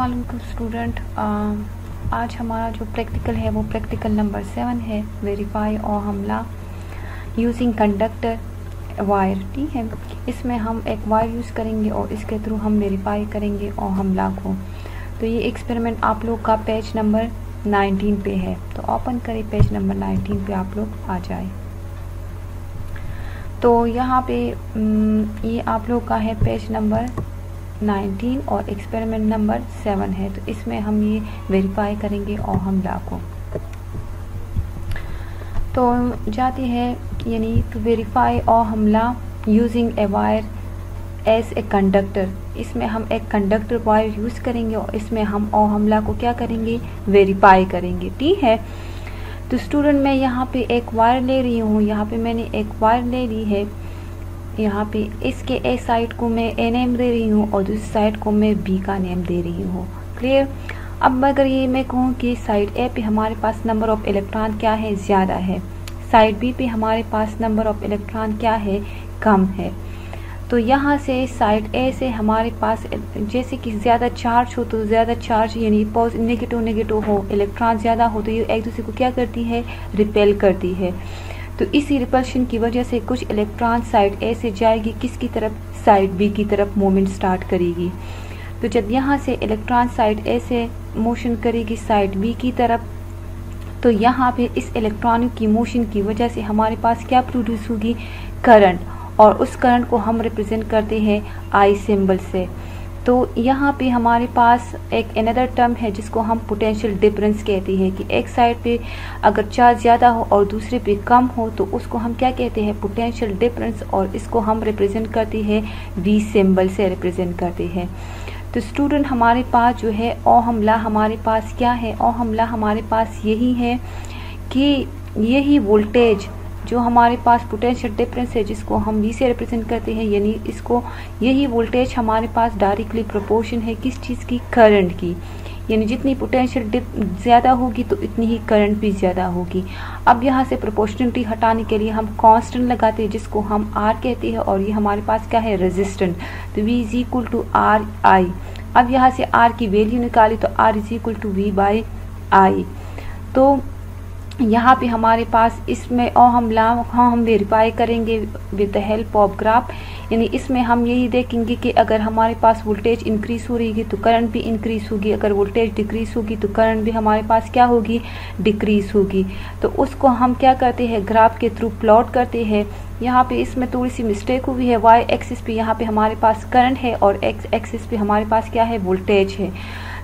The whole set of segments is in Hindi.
वालेकुम स्टूडेंट आज हमारा जो प्रैक्टिकल है, वो प्रैक्टिकल नंबर सेवन है वेरीफाई और हमला यूजिंग कंडक्टर वायर ठीक है? इसमें हम एक वायर यूज़ करेंगे और इसके थ्रू हम वेरीफाई करेंगे और हमला को। तो ये एक्सपेरिमेंट आप लोग का पेज नंबर 19 पे है। तो ओपन करें पेज नंबर 19 पे आप लोग आ जाए। तो यहाँ पे ये आप लोग का है पेज नंबर 19 और एक्सपेरिमेंट नंबर 7 है तो इसमें हम ये वेरीफाई करेंगे और हमला को। तो जाती है, यानी टू वेरीफाई और हमला using a wire as a conductor इसमें हम एक कंडक्टर वायर यूज़ करेंगे और इसमें हम और हमला को क्या करेंगे? वेरीफाई करेंगे। ठीक है? तो स्टूडेंट मैं यहाँ पे एक वायर ले रही हूँ। यहाँ पे मैंने एक वायर ले ली है। यहाँ पे इसके ए साइड को मैं ए नेम दे रही हूँ और दूसरी साइड को मैं बी का नेम दे रही हूँ। क्लियर अब अगर ये मैं कहूँ कि साइड ए पे हमारे पास नंबर ऑफ़ इलेक्ट्रॉन क्या है? ज़्यादा है। साइड बी पे हमारे पास नंबर ऑफ़ इलेक्ट्रॉन क्या है? कम है। तो यहाँ से साइड ए से हमारे पास, जैसे कि ज़्यादा चार्ज हो तो ज़्यादा चार्ज यानी नेगेटिव नेगेटिव हो इलेक्ट्रॉन ज़्यादा हो तो ये एक दूसरे को क्या करती है? रिपेल करती है। तो इसी रिपल्शन की वजह से कुछ इलेक्ट्रॉन साइड ए से जाएगी, किसकी तरफ़? साइड बी की तरफ़ मूवमेंट स्टार्ट करेगी। तो जब यहाँ से इलेक्ट्रॉन साइड ए से मोशन करेगी साइड बी की तरफ़ तो यहाँ पे इस इलेक्ट्रॉन की मोशन की वजह से हमारे पास क्या प्रोड्यूस होगी? करंट और उस करंट को हम रिप्रेजेंट करते हैं आई सिंबल से। तो यहाँ पे हमारे पास एक अनदर टर्म है, जिसको हम पोटेंशियल डिफरेंस कहते हैं कि एक साइड पे अगर चार्ज ज़्यादा हो और दूसरे पे कम हो तो उसको हम क्या कहते हैं? पोटेंशियल डिफरेंस और इसको हम रिप्रेजेंट करते हैं वी सिंबल से रिप्रेजेंट करते हैं। तो स्टूडेंट हमारे पास जो है ओ हमला हमारे पास क्या है? ओ हमला हमारे पास यही है कि यही वोल्टेज जो हमारे पास पोटेंशियल डिफरेंस है, जिसको हम वी से रिप्रेजेंट करते हैं, यानी इसको, यही वोल्टेज हमारे पास डायरेक्टली प्रोपोर्शन है किस चीज़ की? करंट की। यानी जितनी पोटेंशियल ज़्यादा होगी तो इतनी ही करंट भी ज़्यादा होगी। अब यहाँ से प्रोपोर्शनलिटी हटाने के लिए हम कांस्टेंट लगाते हैं, जिसको हम आर कहते हैं, और ये हमारे पास क्या है? रेजिस्टेंट तो V is equal to R I अब यहाँ से आर की वैल्यू निकाली तो R is equal to V by I तो यहाँ पे हमारे पास इसमें और हम ला हाँ हम वेरीफाई करेंगे with the help of graph यानी इसमें हम यही देखेंगे कि अगर हमारे पास वोल्टेज इंक्रीज हो रही है तो करंट भी इंक्रीज होगी. अगर वोल्टेज डिक्रीज होगी तो करंट भी हमारे पास क्या होगी? डिक्रीज होगी. तो उसको हम क्या करते हैं? ग्राफ के थ्रू प्लॉट करते हैं. यहाँ पे इसमें थोड़ी सी मिस्टेक हुई है. वाई एक्सिस पे यहाँ पे हमारे पास करंट है और एक्स एक्सिस पे हमारे पास क्या है? वोल्टेज है.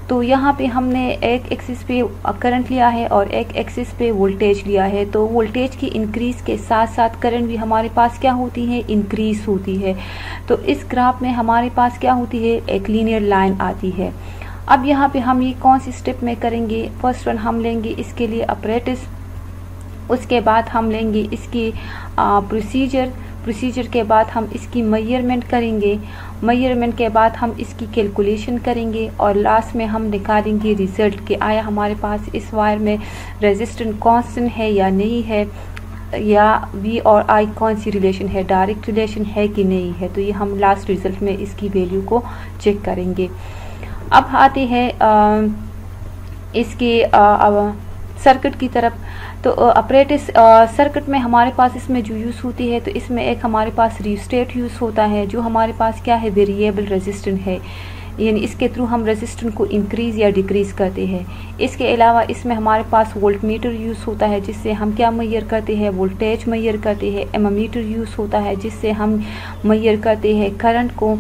तो यहाँ पे हमने एक एक्सिस पे करंट लिया है और एक एक्सिस पे वोल्टेज लिया है। तो वोल्टेज की इंक्रीज के साथ साथ करंट भी हमारे पास क्या होती है? इंक्रीज होती है। तो इस ग्राफ में हमारे पास क्या होती है? एक लीनियर लाइन आती है। अब यहाँ पे हम ये कौन सी स्टेप में करेंगे? फ़र्स्ट वन हम लेंगे इसके लिए अपरेटिस उसके बाद हम लेंगे इसकी प्रोसीजर प्रोसीजर के बाद हम इसकी मयरमेंट करेंगे। मयरमेंट के बाद हम इसकी कैलकुलेशन करेंगे और लास्ट में हम निकालेंगे रिज़ल्ट कि आया हमारे पास इस वायर में रेजिस्टेंट कॉन्स्टेंट है या नहीं है, या वी और आई कौन सी रिलेशन है डायरेक्ट रिलेशन है कि नहीं है? तो ये हम लास्ट रिज़ल्ट में इसकी वैल्यू को चेक करेंगे। अब आते हैं इसके सर्किट की तरफ़। तो अपरेटिस सर्किट में हमारे पास इसमें जो यूज़ होती है तो इसमें एक हमारे पास रिस्टेट यूज़ होता है, जो हमारे पास क्या है वेरिएबल रेजिस्टेंट है। यानी इसके थ्रू हम रेजिस्टेंट को इंक्रीज़ या डिक्रीज़ करते हैं। इसके अलावा इसमें हमारे पास वोल्ट मीटर यूज़ होता है, जिससे हम क्या मैयर करते हैं वोल्टेज मैयर करते हैं एमोमीटर यूज़ होता है, जिससे हम मैयर करते हैं करंट को।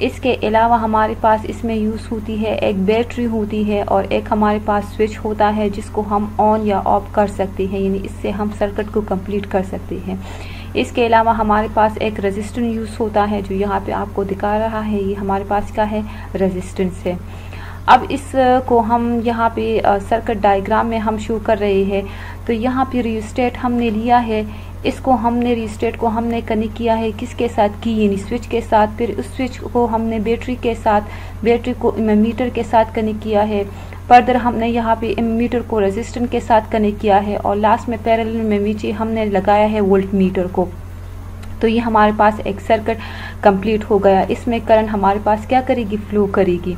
इसके अलावा हमारे पास इसमें यूज़ होती है, एक बैटरी होती है और एक हमारे पास स्विच होता है जिसको हम ऑन या ऑफ़ कर सकते हैं, यानी इससे हम सर्किट को कंप्लीट कर सकते हैं। इसके अलावा हमारे पास एक रेजिस्टेंस यूज़ होता है जो यहाँ पे आपको दिखा रहा है, ये हमारे पास क्या है? रेजिस्टेंस है। अब इस को हम यहाँ पे सर्किट डायग्राम में हम शो कर रहे हैं। तो यहाँ पे रिस्टेट हमने लिया है। इसको हमने रिस्टेट को हमने कनेक्ट किया है, किसके साथ की? यानी स्विच के साथ। फिर उस स्विच को हमने बैटरी के साथ बैटरी को मीटर के साथ कनेक्ट किया है। फर्दर हमने यहाँ पे मीटर को रेजिस्टेंट के साथ कनेक्ट किया है और लास्ट में पैरल में नीचे हमने लगाया है वोल्ट मीटर को। तो ये हमारे पास एक सर्किट कंप्लीट हो गया। इसमें करंट हमारे पास क्या करेगी? फ्लो करेगी।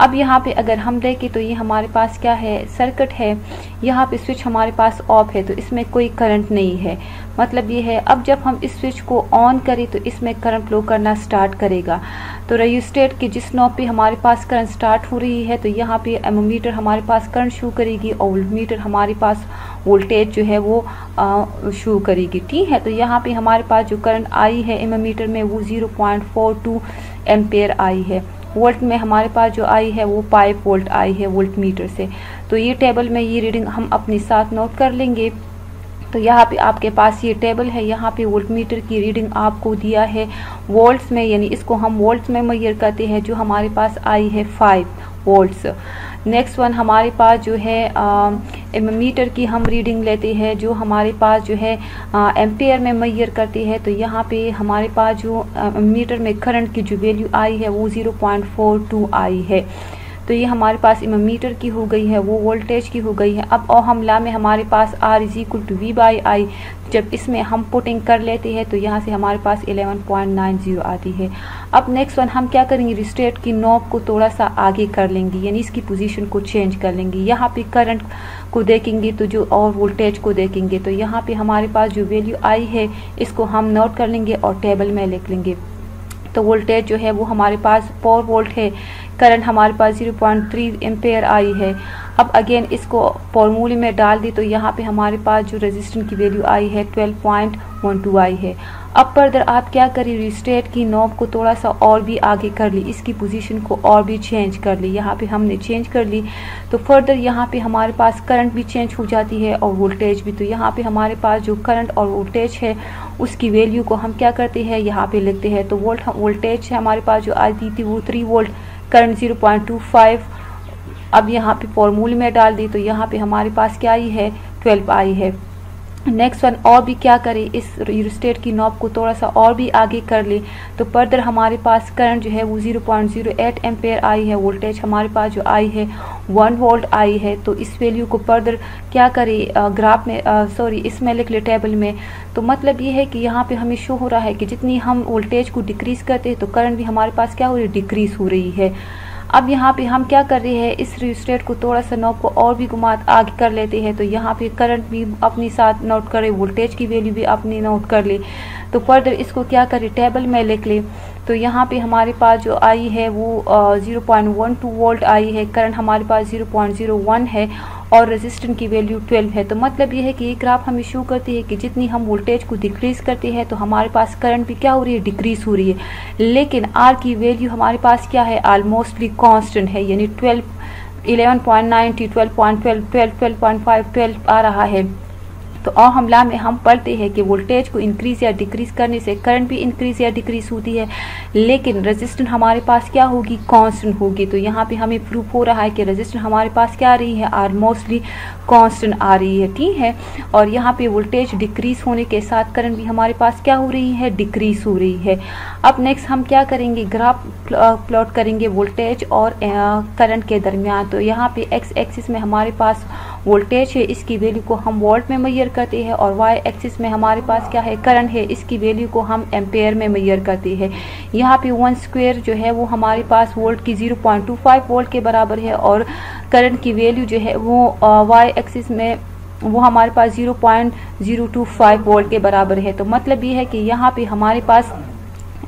अब यहाँ पे अगर हम देखें तो ये हमारे पास क्या है? सर्किट है। यहाँ पे स्विच हमारे पास ऑफ़ है तो इसमें कोई करंट नहीं है। मतलब ये है, अब जब हम इस स्विच को ऑन करें तो इसमें करंट फ्लो करना स्टार्ट करेगा। तो रजिस्टेट के जिस नॉब पे हमारे पास करंट स्टार्ट हो रही है तो यहाँ पे एमोमीटर हमारे पास करंट शू करेगी और वोल्टमीटर हमारे पास वोल्टेज जो है वो शो करेगी। ठीक है? तो यहाँ पे हमारे पास जो करंट आई है एमोमीटर में, वो 0.42 एम्पेयर आई है। वोल्ट में हमारे पास जो आई है वो पाइप वोल्ट आई है वोल्ट मीटर से। तो ये टेबल में ये रीडिंग हम अपने साथ नोट कर लेंगे। तो यहाँ पे आपके पास ये टेबल है, यहाँ पे वोल्ट मीटर की रीडिंग आपको दिया है। वोल्ट्स में, यानी इसको हम वोल्ट्स में मैयर करते हैं, जो हमारे पास आई है फाइव वोल्ट्स नेक्स्ट वन हमारे पास जो है मीटर की हम रीडिंग लेते हैं, जो हमारे पास जो है एम्पेयर में मैयर करती है तो यहाँ पे हमारे पास जो मीटर में करंट की जो वैल्यू आई है, वो 0.42 आई है। तो ये हमारे पास मीटर की हो गई है, वो वोल्टेज की हो गई है। अब और हमला में हमारे पास R is equal to V by I जब इसमें हम पुटिंग कर लेते हैं तो यहाँ से हमारे पास 11.90 आती है। अब नेक्स्ट वन हम क्या करेंगे? रिस्टेट की नॉब को थोड़ा सा आगे कर लेंगे, यानी इसकी पोजीशन को चेंज कर लेंगे। यहाँ पे करंट को देखेंगे तो जो और वोल्टेज को देखेंगे तो यहाँ पे हमारे पास जो वैल्यू आई है, इसको हम नोट कर लेंगे और टेबल में लिख लेंगे। तो वोल्टेज जो है, वो हमारे पास फोर वोल्ट है करंट हमारे पास 0.3 पॉइंट थ्री एम्पेयर आई है। अब अगेन इसको फॉर्मूले में डाल दी तो यहाँ पे हमारे पास जो रेजिस्टेंस की वैल्यू आई है 12.12 आई है। अब फर्दर आप क्या करिए? रिस्टेट की नॉब को थोड़ा सा और भी आगे कर ली। इसकी पोजीशन को और भी चेंज कर ली। यहाँ पे हमने चेंज कर ली। तो फर्दर यहाँ पे हमारे पास करंट भी चेंज हो जाती है और वोल्टेज भी। तो यहाँ पे हमारे पास जो करंट और वोल्टेज है, उसकी वैल्यू को हम क्या करते हैं? यहाँ पे लिखते हैं। तो वोल्ट वोल्टेज है हमारे पास जो आई थी वो three volt current zero point two five अब यहाँ पे फॉर्मूले में डाल दी तो यहाँ पे हमारे पास क्या आई है? ट्वेल्व आई है। नेक्स्ट वन और भी क्या करें? इस यूरोस्टेट की नॉब को थोड़ा सा और भी आगे कर ले। तो फर्दर हमारे पास करंट जो है वो 0.08 point zero eight ampere I है। वोल्टेज हमारे पास जो आई है वन वोल्ट आई है। तो इस वैल्यू को फर्दर क्या करें? ग्राफ में सॉरी इसमें लिख ले टेबल में। तो मतलब ये है कि यहाँ पे हमें शो हो रहा है कि जितनी हम वोल्टेज को डिक्रीज करते हैं तो करंट भी हमारे पास क्या हो रही है? डिक्रीज हो रही है। अब यहाँ पे हम क्या कर रहे हैं, इस रजिस्ट्रेट को थोड़ा सा नोब को और भी घुमा, आगे कर लेते हैं। तो यहाँ पे करंट भी अपने साथ नोट करे वोल्टेज की वैल्यू भी अपनी नोट कर ले। तो फर्दर इसको क्या करें टेबल में लिख ले। तो यहाँ पे हमारे पास जो आई है वो zero point one two volt I है। करंट हमारे पास ज़ीरो पॉइंट ज़ीरो वन है और रेजिस्टेंस की वैल्यू 12 है। तो मतलब ये है कि ये ग्राफ हमें शो करती है कि जितनी हम वोल्टेज को डिक्रीज करते हैं तो हमारे पास करंट भी क्या हो रही है? डिक्रीज हो रही है। लेकिन आर की वैल्यू हमारे पास क्या है? आलमोस्टली कॉन्स्टेंट है। यानी 12 11.90 12.12 12 12.5 12 आ रहा है। तो और हमला में हम पढ़ते हैं कि वोल्टेज को इंक्रीज या डिक्रीज करने से करंट भी इंक्रीज या डिक्रीज होती है। लेकिन रेजिस्टेंस हमारे पास क्या होगी? कांस्टेंट होगी। तो यहाँ पे हमें प्रूफ हो रहा है कि रेजिस्टेंस हमारे पास क्या आ रही है? आर मोस्टली कांस्टेंट आ रही है। ठीक है? और यहाँ पे वोल्टेज डिक्रीज होने के साथ करंट भी हमारे पास क्या हो रही है? डिक्रीज हो रही है। अब नेक्स्ट हम क्या करेंगे? ग्राफ प्लॉट करेंगे वोल्टेज और करंट के दरमियान। तो यहाँ पे एक्स एक्सिस में हमारे पास वोल्टेज है, इसकी वैल्यू को हम वोल्ट में मैयर करते हैं और वाई एक्सिस में हमारे पास क्या है? करंट है, इसकी वैल्यू को हम एम्पेयर में मैयर करते हैं। यहाँ पे वन स्क्वेयर जो है, वो हमारे पास वोल्ट की 0.25 वोल्ट के बराबर है और करंट की वैल्यू जो है, वो वाई एक्सिस में, वो हमारे पास 0.025 वोल्ट के बराबर है। तो मतलब ये है कि यहाँ पे हमारे पास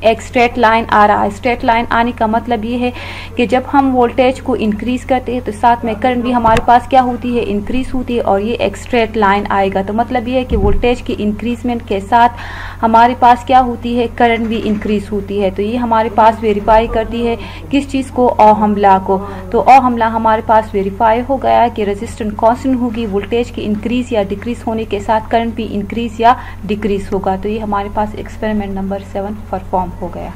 एक स्ट्रेट लाइन आ रहा है। स्ट्रेट लाइन आने का मतलब ये है कि जब हम वोल्टेज को इंक्रीज करते हैं तो साथ में करंट भी हमारे पास क्या होती है? इंक्रीज होती है और ये एक स्ट्रेट लाइन आएगा। तो मतलब ये है कि वोल्टेज की इंक्रीजमेंट के साथ हमारे पास क्या होती है? करंट भी इंक्रीज होती है। तो ये हमारे पास वेरीफाई करती है किस चीज़ को? और हमला को। तो और हमला हमारे पास वेरीफाई हो गया कि रेजिस्टेंट कॉन्स्टेंट होगी वोल्टेज की इंक्रीज या डिक्रीज होने के साथ करंट भी इंक्रीज या डिक्रीज होगा। तो ये हमारे पास एक्सपेरिमेंट नंबर सेवन परफॉर्म हो गया।